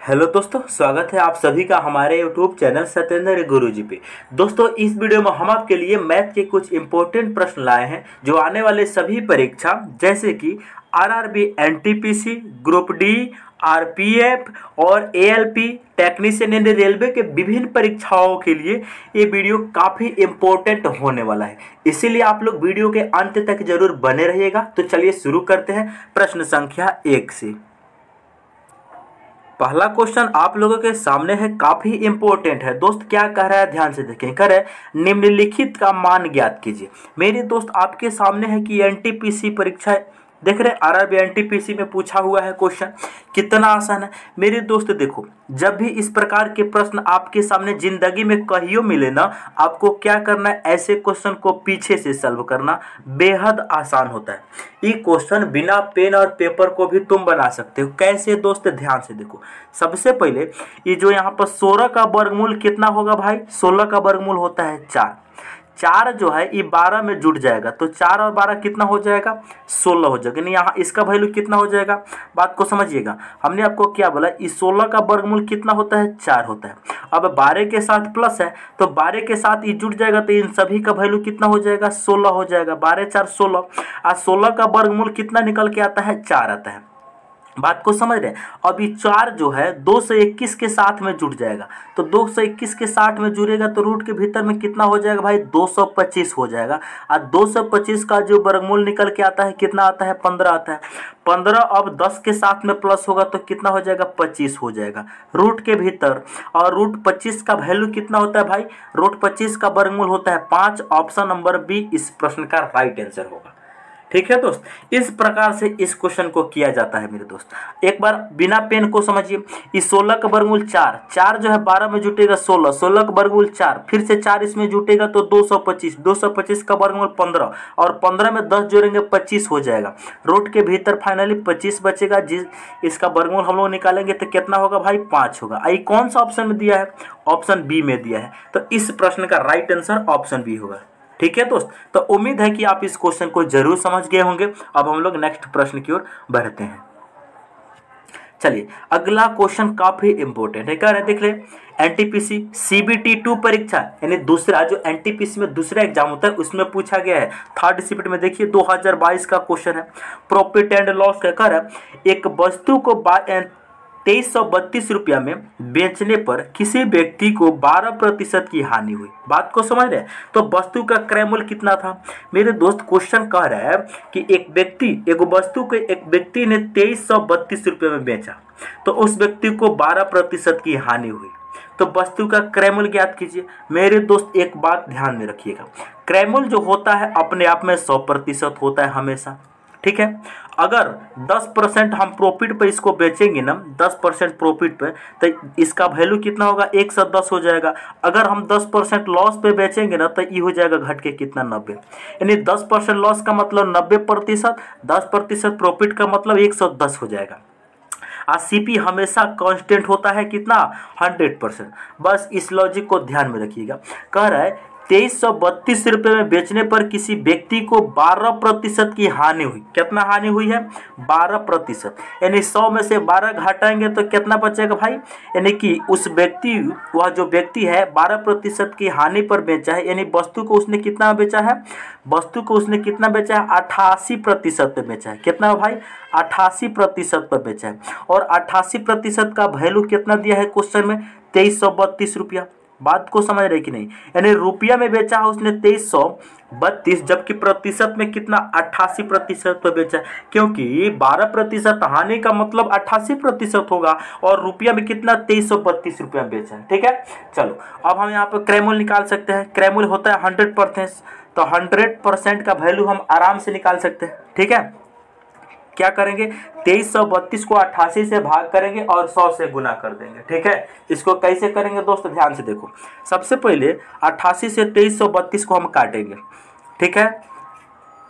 Hello दोस्तों, स्वागत है आप सभी का हमारे यूट्यूब चैनल सत्येंद्र गुरु जी पे। दोस्तों, इस वीडियो में हम आपके लिए मैथ के कुछ इंपॉर्टेंट प्रश्न लाए हैं, जो आने वाले सभी परीक्षा, जैसे कि RRB NTPC group D RPF और एएलपी टेक्नीशियन इन रेलवे के विभिन्न परीक्षाओं के लिए ये वीडियो काफ़ी इम्पोर्टेंट होने वाला है। इसीलिए आप लोग वीडियो के अंत तक ज़रूर बने रहिएगा। तो चलिए शुरू करते हैं प्रश्न संख्या एक से। पहला क्वेश्चन आप लोगों के सामने है, काफ़ी इंपॉर्टेंट है। दोस्त, क्या कह रहा है? ध्यान से देखें। कह रहे निम्नलिखित का मान ज्ञात कीजिए। मेरे दोस्त, आपके सामने है कि एनटीपीसी परीक्षा देख रहे आर आर एनटीपीसी में पूछा हुआ है क्वेश्चन कितना आसान है। मेरे दोस्त देखो, जब भी इस प्रकार के प्रश्न आपके सामने ज़िंदगी में कहियो मिले ना, आपको क्या करना है? ऐसे क्वेश्चन को पीछे से सॉल्व करना बेहद आसान होता है। ये क्वेश्चन बिना पेन और पेपर को भी तुम बना सकते हो। कैसे दोस्त? ध्यान से देखो। सबसे पहले, ये जो यहाँ पर सोलह का वर्गमूल कितना होगा भाई? सोलह का वर्गमूल होता है चार। चार जो है, ये बारह में जुट जाएगा। तो चार और बारह कितना हो जाएगा? सोलह हो जाएगा। यानी यहाँ इसका वैल्यू कितना हो जाएगा? बात को समझिएगा। हमने आपको क्या बोला? इस सोलह का वर्गमूल कितना होता है? चार होता है। अब बारह के साथ प्लस है तो बारह के साथ ये जुट जाएगा तो इन सभी का वैल्यू कितना हो जाएगा? सोलह हो जाएगा। बारह चार सोलह। और सोलह का वर्गमूल कितना निकल के आता है? चार आता है। बात को समझ रहे हैं। अब ये चार जो है, दो सौ इक्कीस के साथ में जुड़ जाएगा। तो दो सौ इक्कीस के साथ में जुड़ेगा तो रूट के भीतर में कितना हो जाएगा भाई? दो सौ पच्चीस हो जाएगा। और दो सौ पच्चीस का जो वर्गमूल निकल के आता है, कितना आता है? पंद्रह आता है। पंद्रह अब दस के साथ में प्लस होगा तो कितना हो जाएगा? पच्चीस हो जाएगा। रूट के भीतर और रूट पच्चीस का वैल्यू कितना होता है भाई? रूट पच्चीस का वर्गमूल होता है पाँच। ऑप्शन नंबर बी इस प्रश्न का राइट आंसर होगा। ठीक है दोस्त? इस प्रकार से इस क्वेश्चन को किया जाता है मेरे दोस्त। एक बार बिना पेन को समझिए, इस सोलह का वर्गमूल चार चार जो है बारह में जुटेगा सोलह सोलह का वर्गमूल चार, फिर से चार इसमें जुटेगा तो दो सौ पच्चीस, दो सौ पच्चीस का वर्गमूल पंद्रह, और पंद्रह में दस जोड़ेंगे पच्चीस हो जाएगा। रूट के भीतर फाइनली पच्चीस बचेगा, जिस इसका वर्गमूल हम लोग निकालेंगे तो कितना होगा भाई? पाँच होगा। आई कौन सा ऑप्शन में दिया है? ऑप्शन बी में दिया है। तो इस प्रश्न का राइट आंसर ऑप्शन बी होगा। ठीक है दोस्त? तो उम्मीद है कि आप इस क्वेश्चन को ज़रूर समझ गए होंगे। अब हम लोग नेक्स्ट प्रश्न की ओर बढ़ते हैं। चलिए, अगला क्वेश्चन काफ़ी इंपॉर्टेंट है। क्या है देख ले एनटीपीसी सीबीटी टू परीक्षा, यानी दूसरा, जो एनटीपीसी में दूसरा एग्ज़ाम होता है, उसमें पूछा गया है। थर्ड शिफ्ट में देखिए 2022 का क्वेश्चन है। प्रॉफिट एंड लॉस का कर एक वस्तु को तेईस सौ बत्तीस रुपया में बेचने पर किसी व्यक्ति को बारह प्रतिशत की हानि हुई। बात को समझ रहे तो वस्तु का क्रय मूल्य कितना था? मेरे दोस्त क्वेश्चन कह रहा है कि एक व्यक्ति एक वस्तु को एक व्यक्ति ने तेईस सौ बत्तीस रुपये में बेचा। तो उस व्यक्ति को बारह प्रतिशत की हानि हुई। तो वस्तु का क्रैमूल ज्ञात कीजिए। मेरे दोस्त, एक बात ध्यान में रखिएगा। क्रैमूल जो होता है, अपने आप में सौ प्रतिशत होता है हमेशा। ठीक है? अगर 10 परसेंट हम प्रॉफिट पे इसको बेचेंगे ना 10 परसेंट प्रॉफिट पे तो इसका वैल्यू कितना होगा? एक सौ दस हो जाएगा। अगर हम 10 परसेंट लॉस पे बेचेंगे ना तो ये हो जाएगा घट के कितना? नब्बे। यानी 10 परसेंट लॉस का मतलब नब्बे प्रतिशत, दस प्रतिशत प्रॉफिट का मतलब एक सौ दस हो जाएगा। और सीपी हमेशा कांस्टेंट होता है कितना? Hundred percent. बस इस लॉजिक को ध्यान में रखिएगा। कह रहा है तेईस सौ बत्तीस रुपये में बेचने पर किसी व्यक्ति को बारह प्रतिशत की हानि हुई। कितना हानि हुई है? बारह प्रतिशत। यानी सौ में से बारह घटाएँगे तो कितना बचेगा भाई? यानी कि उस व्यक्ति, वह जो व्यक्ति है, बारह प्रतिशत की हानि पर बेचा है। यानी वस्तु को उसने कितना बेचा है? वस्तु को उसने कितना बेचा है? अट्ठासी प्रतिशत पर बेचा है। कितना भाई? अट्ठासी प्रतिशत पर बेचा है। और अट्ठासी प्रतिशत का वैल्यू कितना दिया है क्वेश्चन में? तेईस सौ बत्तीस रुपया। बात को समझ रहे कि नहीं? यानी रुपया में बेचा है उसने तेईस सौ, बत्तीस, जबकि प्रतिशत में कितना? अट्ठासी प्रतिशत पर बेचा क्योंकि बारह प्रतिशत हानि का मतलब अट्ठासी प्रतिशत होगा और रुपया में कितना? तेईस सौ बत्तीस रुपया बेचा है। ठीक है? चलो, अब हम यहाँ पर क्रैमूल निकाल सकते हैं। क्रैमूल होता है हंड्रेड परसेंट तो हंड्रेड परसेंट का वैल्यू हम आराम से निकाल सकते हैं। ठीक है? क्या करेंगे? तेईस सौ बत्तीस को अट्ठासी से भाग करेंगे और सौ से गुना कर देंगे, ठीक है? इसको कैसे करेंगे दोस्त? ध्यान से देखो। सबसे पहले अट्ठासी से तेईस सौ बत्तीस को हम काटेंगे, ठीक है?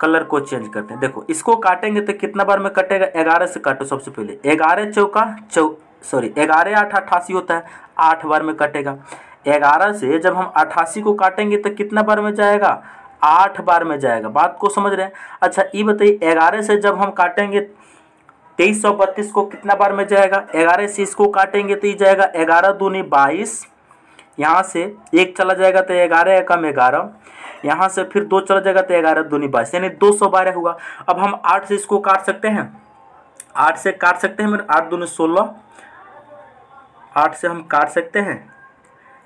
कलर को चेंज करते हैं। देखो, इसको काटेंगे तो कितना बार में कटेगा? ग्यारह से काटो सबसे पहले। ग्यारह चौका चौ, सॉरी, ग्यारह आठ अट्ठासी होता है, आठ बार में कटेगा। ग्यारह से जब हम अट्ठासी को काटेंगे तो कितना बार में जाएगा? आठ बार में जाएगा। बात को समझ रहे हैं? अच्छा ये बताइए, ग्यारह से जब हम काटेंगे, तेईस सौ बत्तीस को कितना बार में जाएगा? ग्यारह से इसको काटेंगे तो ये जाएगा ग्यारह दूनी बाईस। यहाँ से एक चला जाएगा तो ग्यारह एकम ग्यारह। यहाँ से फिर दो चला जाएगा तो ग्यारह दूनी बाईस। यानी दो सौ बारह हुआ। अब हम आठ से इसको काट सकते हैं? आठ से काट सकते हैं मेरे आठ दूनी सोलह। आठ से हम काट सकते हैं?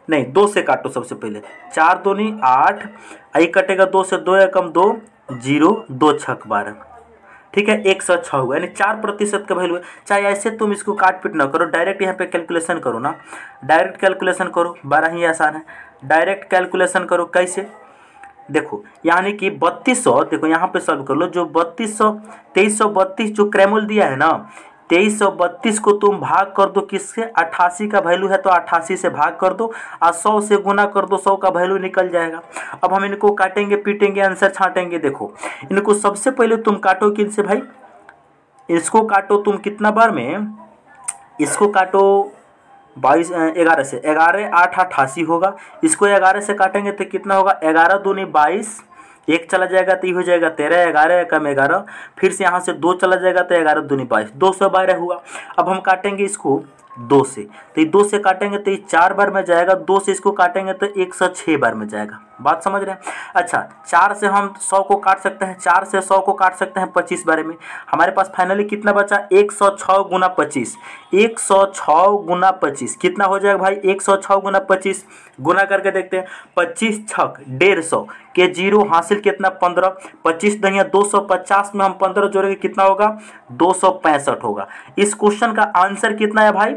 नहीं, दो से काटो सबसे पहले। चार दो नहीं, आठ। आई कटेगा दो से दो एकम दो, ज़ीरो, दो छक बारह। ठीक है, एक सौ छः हुआ। यानी चार प्रतिशत का वैल्यू है। चाहे ऐसे तुम इसको काट पीट ना करो डायरेक्ट यहाँ पे कैलकुलेशन करो ना। डायरेक्ट कैलकुलेशन करो, बारह ही आसान है। डायरेक्ट कैलकुलेशन करो, कैसे? देखो, यानी कि बत्तीस सौ, देखो यहाँ पे सॉल्व कर लो, जो बत्तीस सौ, तेईस सौ बत्तीस जो क्रैमोल दिया है ना तेईस सौ बत्तीस को तुम भाग कर दो। किससे? अट्ठासी का वैल्यू है तो अट्ठासी से भाग कर दो और सौ से गुना कर दो, सौ का वैल्यू निकल जाएगा। अब हम इनको काटेंगे, पीटेंगे, आंसर छाटेंगे। देखो, इनको सबसे पहले तुम काटो किन से भाई? इसको काटो तुम कितना बार में? इसको काटो बाईस ग्यारह से। ग्यारह, आठ अट्ठासी होगा। इसको ग्यारह से काटेंगे तो कितना होगा? ग्यारह दूनी बाईस। एक चला जाएगा तो ये हो जाएगा तेरह, ग्यारह, कम ग्यारह, फिर से यहाँ से दो चला जाएगा तो ग्यारह दूनी बाईस, दो सौ बारह हुआ। अब हम काटेंगे इसको। दो से। तो ये दो से काटेंगे तो ये चार बार में जाएगा, दो से इसको काटेंगे तो एक सौ छः बार में जाएगा। बात समझ रहे हैं? अच्छा चार से हम सौ को काट सकते हैं, चार से सौ को काट सकते हैं पच्चीस बारे में। हमारे पास फाइनली कितना बचा? एक सौ छः गुना पच्चीस। एक सौ छः गुना पच्चीस। कितना हो जाएगा भाई? एक सौ छः गुना पच्चीस। गुना करके देखते हैं। पच्चीस छक, डेढ़ सौ। के ज़ीरो हासिल कितना? पंद्रह। पच्चीस दहिया दो सौ पचास में हम पंद्रह जोड़ेंगे, कितना होगा? दो सौ पैंसठ होगा। इस क्वेश्चन का आंसर कितना है भाई?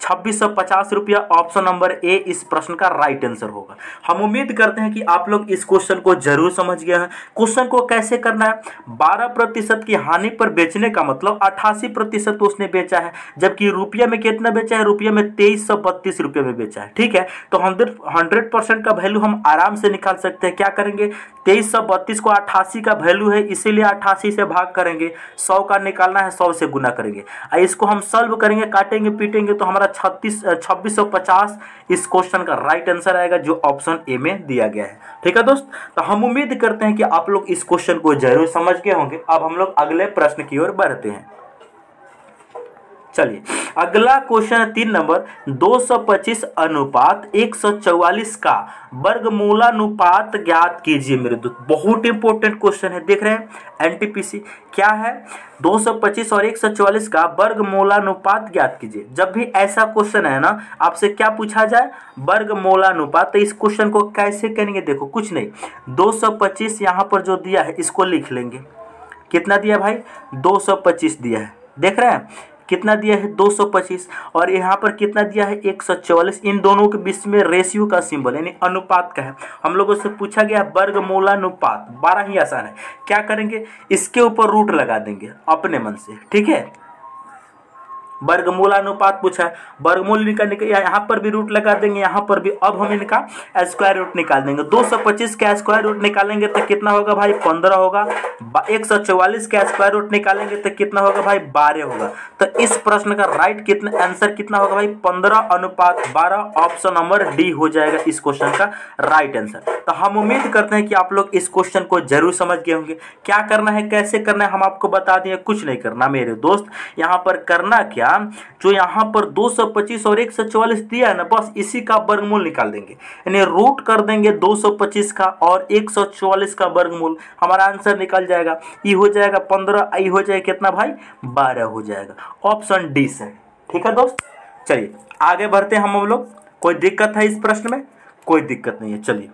छब्बीस सौ पचास रुपया ऑप्शन नंबर ए इस प्रश्न का राइट आंसर होगा। हम उम्मीद करते हैं कि आप लोग इस क्वेश्चन को ज़रूर समझ गए हैं। क्वेश्चन को कैसे करना है? बारह प्रतिशत की हानि पर बेचने का मतलब अट्ठासी प्रतिशत उसने बेचा है, जबकि रुपया में कितना बेचा है? रुपया में तेईस सौ बत्तीस रुपये में बेचा है, ठीक है? तो हंड्रेड हंड्रेड परसेंट का वैल्यू हम आराम से निकाल सकते हैं। क्या करेंगे? तेईस सौ बत्तीस को अट्ठासी का वैल्यू है, इसीलिए अट्ठासी से भाग करेंगे। सौ का निकालना है, सौ से गुना करेंगे। इसको हम सॉल्व करेंगे, काटेंगे, पीटेंगे तो हमारा छत्तीस छब्बीस इस क्वेश्चन का राइट आंसर आएगा, जो ऑप्शन ए में दिया गया है। ठीक है दोस्त? तो हम उम्मीद करते हैं कि आप लोग इस क्वेश्चन को ज़रूर समझ गए होंगे। अब हम लोग अगले प्रश्न की ओर बढ़ते हैं। चलिए, अगला क्वेश्चन है तीन नंबर 225 अनुपात 144 का वर्गमूलानुपात ज्ञात कीजिए मेरे दोस्त। बहुत इंपॉर्टेंट क्वेश्चन है, देख रहे हैं एनटीपीसी क्या है? 225 और 144 का वर्गमूलानुपात ज्ञात कीजिए। जब भी ऐसा क्वेश्चन है ना, आपसे क्या पूछा जाए? वर्गमूलानुपात। तो इस क्वेश्चन को कैसे करेंगे? देखो, कुछ नहीं। 225 यहाँ पर जो दिया है, इसको लिख लेंगे। कितना दिया भाई? 225 दिया है। देख रहे हैं? कितना दिया है? 225 और यहाँ पर कितना दिया है? एक सौ चौवालीस। इन दोनों के बीच में रेशियो का सिंबल यानी अनुपात का है। हम लोगों से पूछा गया वर्ग मूलानुपात बारह ही आसान है। क्या करेंगे? इसके ऊपर रूट लगा देंगे अपने मन से। ठीक है? वर्गमूलानुपात पूछा है। वर्गमूल निकाल यहाँ पर भी रूट लगा देंगे, यहाँ पर भी। अब हम इनका स्क्वायर रूट निकाल देंगे। 225 का स्क्वायर रूट निकालेंगे तो कितना होगा भाई? 15 होगा। 144 का स्क्वायर रूट निकालेंगे तो कितना होगा भाई? 12 होगा। तो इस प्रश्न का राइट कितना आंसर कितना होगा भाई? 15 अनुपात 12 ऑप्शन नंबर डी हो जाएगा इस क्वेश्चन का राइट आंसर तो हम उम्मीद करते हैं कि आप लोग इस क्वेश्चन को ज़रूर समझ गए होंगे। क्या करना है, कैसे करना है, हम आपको बता दिए कुछ नहीं करना मेरे दोस्त। यहाँ पर करना क्या? क्या जो यहाँ पर 225 और 144 दिया है ना, बस इसी का वर्गमूल निकाल देंगे। यानी रूट कर देंगे 225 का और 144 का वर्गमूल। हमारा आंसर निकल जाएगा। ये हो जाएगा 15 ये हो जाएगा कितना भाई? 12 हो जाएगा। ऑप्शन डी से। ठीक है दोस्त? चलिए, आगे बढ़ते हैं हम लोग। कोई दिक्कत है इस प्रश्न में? कोई दिक्कत नहीं है। चलिए।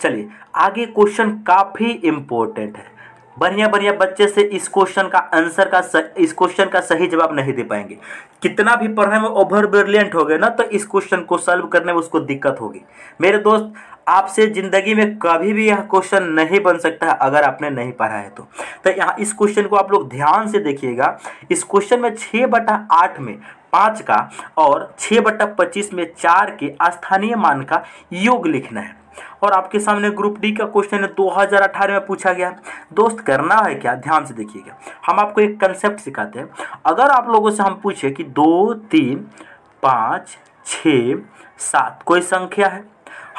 चलिए, आगे क्वेश्चन काफ़ी इंपॉर्टेंट है। बढ़िया बढ़िया बच्चे से इस क्वेश्चन का आंसर का इस क्वेश्चन का सही जवाब नहीं दे पाएँगे। कितना भी पढ़ने में ओवर ब्रिलियंट हो गए ना तो इस क्वेश्चन को सॉल्व करने में उसको दिक्कत होगी। मेरे दोस्त, आपसे ज़िंदगी में कभी भी यह क्वेश्चन नहीं बन सकता है, अगर आपने नहीं पढ़ा है तो। तो यहाँ इस क्वेश्चन को आप लोग ध्यान से देखिएगा। इस क्वेश्चन में छः बटा आठ में पाँच का और छः बटा पच्चीस में चार के स्थानीय मान का योग लिखना है। और आपके सामने ग्रुप डी का क्वेश्चन है 2018 में पूछा गया। दोस्त, करना है क्या? ध्यान से देखिएगा। हम आपको एक कंसेप्ट सिखाते हैं। अगर आप लोगों से हम पूछे कि दो, तीन, पाँच छ सात, कोई संख्या है?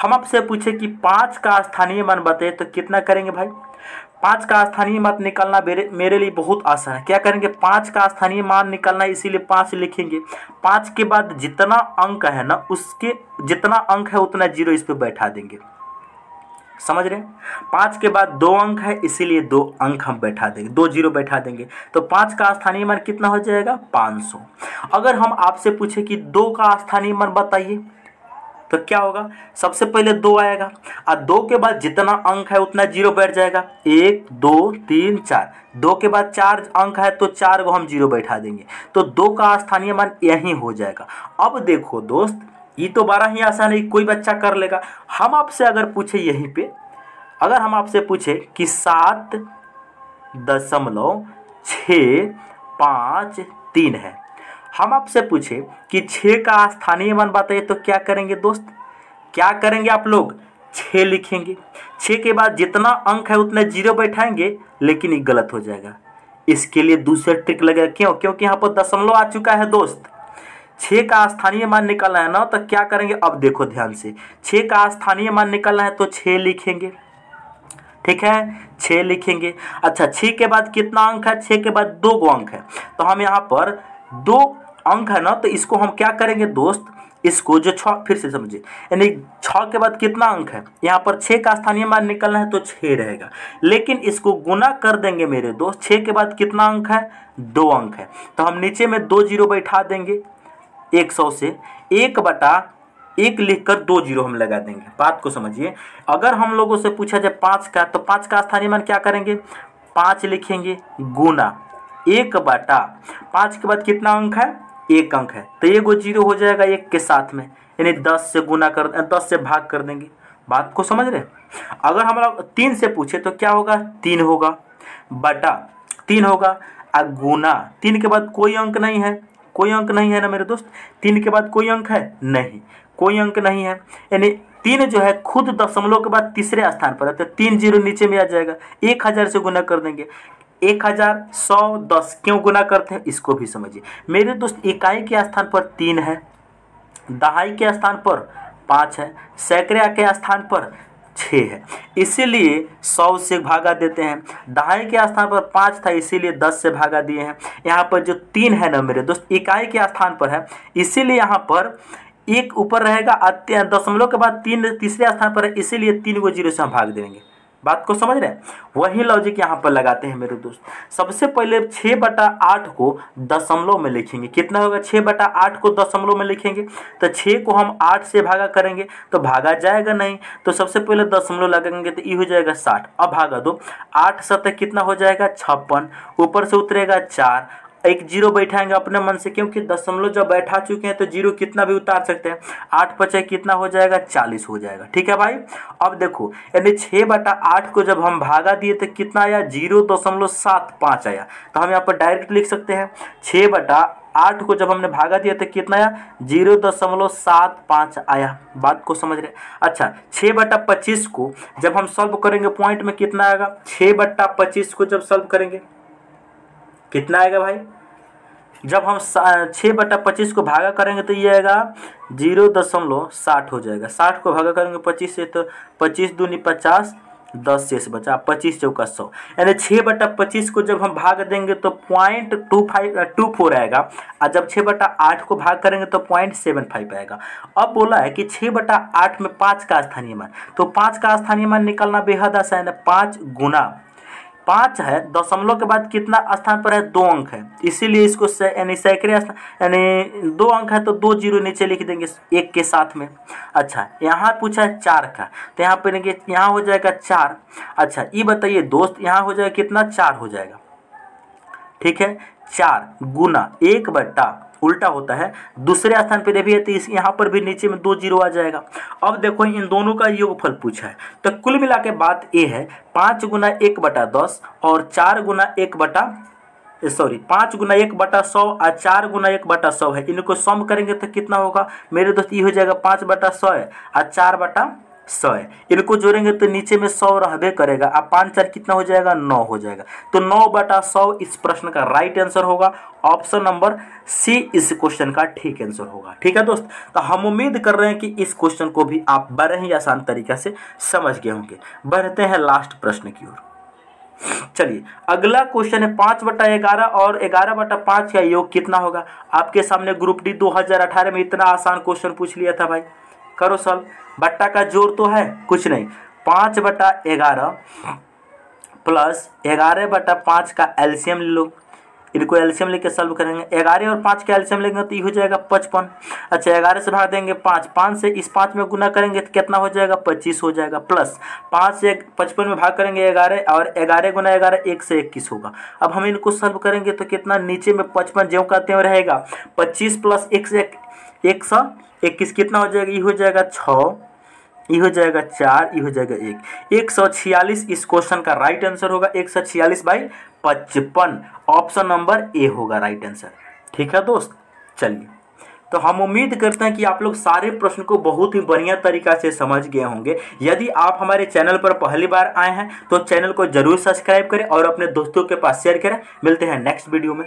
हम आपसे पूछे कि पाँच का स्थानीय मान बताए तो कितना करेंगे भाई? पाँच का स्थानीय मान निकालना मेरे मेरे लिए बहुत आसान है। क्या करेंगे? पाँच का स्थानीय मान निकालना, इसीलिए पाँच लिखेंगे। पाँच के बाद जितना अंक है ना, उसके जितना अंक है, उतना ज़ीरो इस पर बैठा देंगे। समझ रहे हैं? पाँच के बाद दो अंक है, इसीलिए दो अंक हम बैठा देंगे। दो ज़ीरो बैठा देंगे। तो पाँच का स्थानीय मान कितना हो जाएगा? पाँच सौ। अगर हम आपसे पूछे कि दो का स्थानीय मान बताइए तो क्या होगा? सबसे पहले दो आएगा। और दो के बाद जितना अंक है उतना ज़ीरो बैठ जाएगा। एक, दो, तीन, चार। दो के बाद चार अंक है तो चार को हम ज़ीरो बैठा देंगे। तो दो का स्थानीय मान यही हो जाएगा। अब देखो दोस्त ये तो बड़ा ही आसान है, कोई बच्चा कर लेगा। हम आपसे अगर पूछे यहीं पे, अगर हम आपसे पूछे कि सात दशमलव छ पाँच तीन है हम आपसे पूछे कि छः का स्थानीय मान बताइए तो क्या करेंगे दोस्त? क्या करेंगे आप लोग? छः लिखेंगे। छः के बाद जितना अंक है उतना ज़ीरो बैठाएँगे, लेकिन ये गलत हो जाएगा। इसके लिए दूसरा ट्रिक लगेगा। क्यों? क्योंकि यहाँ पर दशमलव आ चुका है दोस्त। छः का स्थानीय मान निकालना है ना तो क्या करेंगे? अब देखो ध्यान से। छः का स्थानीय मान निकालना है तो छः लिखेंगे। ठीक है? छः लिखेंगे। अच्छा छः के बाद कितना अंक है? छः के बाद दो गो अंक है। तो हम यहाँ पर दो अंक है ना तो इसको हम क्या करेंगे दोस्त? इसको जो छ, फिर से समझिए। यानी छ के बाद कितना अंक है? यहाँ पर छः का स्थानीय मान निकलना है तो छः रहेगा। लेकिन इसको गुना कर देंगे मेरे दोस्त। छः के बाद कितना अंक है? दो अंक है। तो हम नीचे में दो ज़ीरो बैठा देंगे, एक सौ से। एक बटा एक लिख कर दो ज़ीरो हम लगा देंगे। बात को समझिए। अगर हम लोगों से पूछा जाए पाँच का तो पाँच का स्थानीय मान क्या करेंगे? पाँच लिखेंगे गुना एक बटा पाँच के बाद कितना अंक है? एक अंक है। तो ये गो ज़ीरो हो जाएगा एक के साथ में। यानी दस से गुना कर, दस से भाग कर देंगे। बात को समझ रहे अगर हम लोग तीन से पूछे तो क्या होगा? तीन होगा। बटा तीन होगा। और गुना तीन के बाद कोई अंक नहीं है। कोई अंक नहीं है ना मेरे दोस्त? तीन के बाद कोई अंक है? नहीं। कोई अंक नहीं है। यानी तीन जो है, खुद दशमलव के बाद तीसरे स्थान पर है। तो तीन ज़ीरो नीचे में आ जाएगा। एक हज़ार से गुना कर देंगे। एक हज़ार सौ दस क्यों गुना करते हैं, इसको भी समझिए। मेरे दोस्त, इकाई के स्थान पर तीन है, दहाई के स्थान पर पाँच है सैकड़े के स्थान पर छः है। इसीलिए सौ से भागा देते हैं। दहाई के स्थान पर पाँच था, इसीलिए दस से भागा दिए हैं। यहाँ पर जो तीन है ना मेरे दोस्त, इकाई के स्थान पर है, इसीलिए यहाँ पर एक ऊपर रहेगा दशमलव के बाद तीन तीसरे स्थान पर है, इसीलिए तीन को ज़ीरो से हम भाग देंगे। बात को समझ रहे हैं? वही लॉजिक यहाँ पर लगाते हैं मेरे दोस्त। सबसे पहले छः बटा आठ को दशमलव में लिखेंगे। कितना होगा? छः बटा आठ को दशमलव में लिखेंगे। तो छः को हम आठ से भागा करेंगे तो भागा जाएगा नहीं। तो सबसे पहले दशमलव लगाएँगे तो ये हो जाएगा साठ। अब भागा दो। आठ सतह कितना हो जाएगा? छप्पन। ऊपर से उतरेगा चार। एक ज़ीरो बैठाएँगे अपने मन से, क्योंकि दशमलव जब बैठा चुके हैं तो ज़ीरो कितना भी उतार सकते हैं। आठ पचे कितना हो जाएगा? चालीस हो जाएगा। ठीक है भाई? अब देखो, यानी छः बटा आठ को जब हम भागा दिए तो कितना आया? ज़ीरो दशमलव सात पाँच आया। तो हम यहाँ पर डायरेक्ट लिख सकते हैं छः बटा आठ को जब हमने भागा दिया तो कितना आया? ज़ीरो दशमलव सात पाँच आया। बात को समझ रहे अच्छा छः बटा पच्चीस को जब हम सॉल्व करेंगे पॉइंट में कितना आएगा? छः बट्टा पच्चीस को जब सॉल्व करेंगे कितना आएगा भाई? जब हम छः बटा पच्चीस को भागा करेंगे तो ये आएगा ज़ीरो दशमलव साठ हो जाएगा। साठ को भागा करेंगे पच्चीस से तो पच्चीस दूनी पचास, दस शेष बचा, पच्चीस चौका सौ। यानी छः बटा पच्चीस को जब हम भाग देंगे तो point two five two four आएगा। और जब छः बटा आठ को भाग करेंगे तो पॉइंट सेवन फाइव आएगा। अब बोला है कि छः बटा आठ में पाँच का स्थानीय मान। तो पाँच का स्थानीय मान निकालना बेहद आसान है, पाँच गुना। पाँच है, दशमलव के बाद कितना स्थान पर है? दो अंक है। इसीलिए इसको यानी सैकड़े यानी दो अंक है तो दो ज़ीरो नीचे लिख देंगे एक के साथ में। अच्छा यहाँ पूछा है चार का। तो यहाँ पर यहाँ हो जाएगा चार। अच्छा ये बताइए दोस्त, यहाँ हो जाएगा कितना? चार हो जाएगा। ठीक है? चार गुना एक बट्टा उल्टा होता है। दूसरे स्थान पर भी है तो इस यहाँ पर भी नीचे में दो ज़ीरो आ जाएगा। अब देखो इन दोनों का योगफल पूछा है। तो कुल मिला के बात ये है, पाँच गुना एक बटा दस और चार गुना एक बटा सॉरी पाँच गुना एक बटा सौ और चार गुना एक बटा सौ है। इनको सम करेंगे तो कितना होगा? मेरे दोस्त ये हो जाएगा पाँच बटा सौ है और चार बटा सौ इनको जोड़ेंगे तो नीचे में सौ रहबे करेगा। अब पाँच चार कितना हो जाएगा? नौ हो जाएगा। तो नौ बटा सौ इस प्रश्न का राइट आंसर होगा। ऑप्शन नंबर सी इस क्वेश्चन का ठीक आंसर होगा। ठीक है दोस्त? तो हम उम्मीद कर रहे हैं कि इस क्वेश्चन को भी आप बड़े ही आसान तरीका से समझ गए होंगे। बढ़ते हैं लास्ट प्रश्न की ओर। चलिए, अगला क्वेश्चन है पाँच बटा ग्यारह और ग्यारह बटा पाँच का योग कितना होगा? आपके सामने ग्रुप डी 2018 में इतना आसान क्वेश्चन पूछ लिया था भाई। करो सॉल्व बट्टा का ज़ोर तो है, कुछ नहीं। पाँच बटा ग्यारह प्लस ग्यारह बटा पाँच का एल्शियम ले लो। इनको एल्शियम लेके सॉल्व करेंगे। ग्यारह और पाँच का एल्शियम लेंगे तो ये हो जाएगा पचपन। अच्छा ग्यारह से भाग देंगे पाँच। पाँच से इस पाँच में गुना करेंगे तो कितना हो जाएगा? पच्चीस हो जाएगा प्लस। पाँच से पचपन में भाग करेंगे ग्यारह और ग्यारह गुना ग्यारह एक से इक्कीस होगा। अब हम इनको सॉल्व करेंगे तो कितना? नीचे में पचपन जो कहते हैं रहेगा। पच्चीस प्लस एक से एक सौ इक्कीस कितना हो जाएगा? ये हो जाएगा छः ये हो जाएगा चार ये हो जाएगा एक। एक सौ छियालीस इस क्वेश्चन का राइट आंसर होगा। एक सौ छियालीस बाई पचपन। ऑप्शन नंबर ए होगा राइट आंसर ठीक है दोस्त? चलिए। तो हम उम्मीद करते हैं कि आप लोग सारे प्रश्न को बहुत ही बढ़िया तरीका से समझ गए होंगे। यदि आप हमारे चैनल पर पहली बार आए हैं तो चैनल को ज़रूर सब्सक्राइब करें और अपने दोस्तों के पास शेयर करें। मिलते हैं नेक्स्ट वीडियो में।